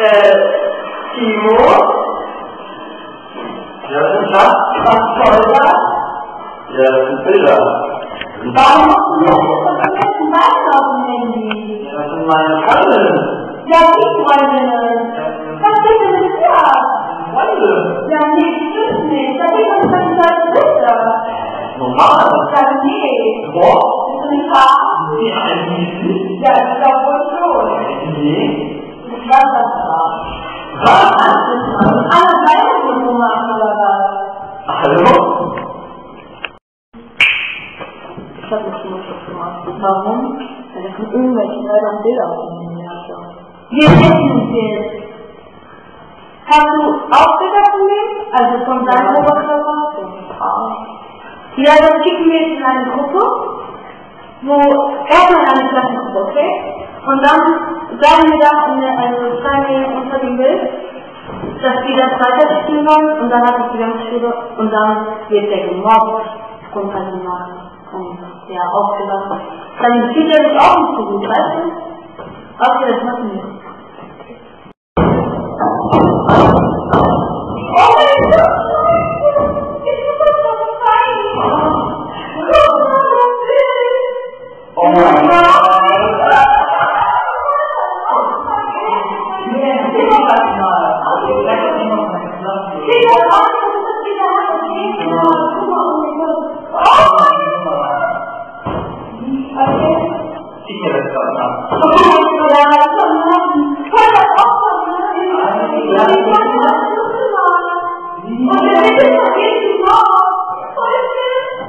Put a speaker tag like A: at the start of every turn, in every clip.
A: Äh, Timo?
B: Ja, das ist das.
A: Was soll das?
B: Ja, das sind Bilder.
A: Warum hast du das jetzt auf dem letzten Wein auf dem Handy?
B: Ja, das sind meine Freundinnen.
A: Ja, die Freundinnen. Was geht denn mit dir?
B: Freunde.
A: Ja, nee, stimmt nicht. Da geht uns das als Bilder.
B: Normal.
A: Ja, nee.
B: Boah.
A: Bist du nicht wahr?
B: Nee, eigentlich
A: Seiten gemacht oder was?
B: Hallo?
C: Ich habe das nicht gemacht. Warum? Weil das von irgendwelchen Leuten Bilder auf dem Handy hatte.
A: Wir wissen es. Hast du auch Bilder von mir? Also von deinem Oberkörper? Ja, dann schicken wir es in eine Gruppe, wo erstmal eine Klassengruppe, okay? Und dann sagen wir da eine, eine Zeile unter dem Bild, dass wir das weiterspielen wollen und dann hat es die ganze Schule und dann wird der gemobbt und dann gemacht und ja, ausgelassen. Dann fühlt er sich auch nicht so gut, weißt du? Okay, das machen wir.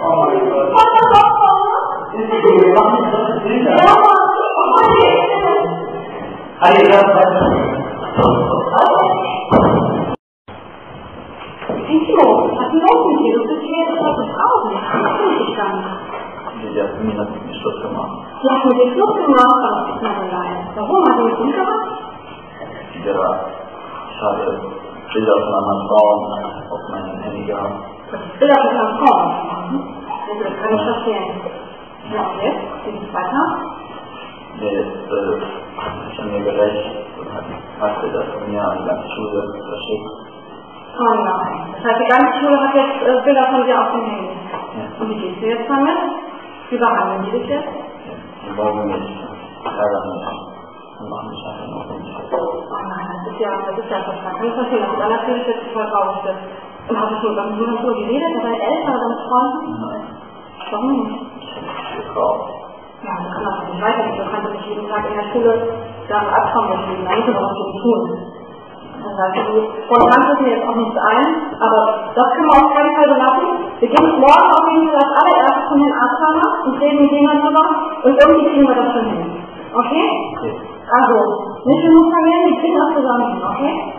A: Oh mein Gott.
B: Wir machen nicht solche Bilder. Alle das
A: Timo, was ist los mit dir? Du bist hier jetzt auf der Frau. Ich bin nicht gestanden.
B: Die hat mir das nicht Schluss gemacht.
A: Du hast mit dir Flucht gemacht, aber ich bin allein. Warum? Hast du mich umgebracht?
B: Ja, ich habe Bilder von anderen Frauen auf meinem Handy gehabt.
A: Ich will auf einer Frau. Also, das kann ich verstehen. Ja, jetzt? Geht es weiter?
B: Der ist, äh, an mir gerecht und hat, hat Bilder von mir an die ganze Schule verschickt.
A: Oh nein. Das heißt, die ganze Schule hat jetzt äh, Bilder von dir auf dem Handy.
B: Ja.
A: Und wie gehst du jetzt damit? Wie behandeln die dich jetzt?
B: Die wollen mich ärgern nicht. Und machen mich einfach nur unsicher.
A: Ja, das ist ja. Kann ich verstehen, dass du dann natürlich jetzt voll traurig bist. Und hast du schon mit dem Bruder geredet, mit deinen Eltern oder mit Freunden?
B: Nein,
A: Warum nicht?
B: ich habe getraut.
A: Ja, das kann auch nicht weitergehen. Du kannst nicht jeden Tag in der Schule damit abkommen, dass du musst du was gegen tun. Das heißt, du spontan fällt mir jetzt auch nichts ein, aber das können wir auf keinen Fall belassen. Wir gehen morgen auf jeden Fall als allererstes von den Arzthammer und reden mit jemandem drüber und irgendwie kriegen wir das schon hin. Okay?
B: Okay.
A: Also, Deixa eu não a medida que nós fizemos, ok?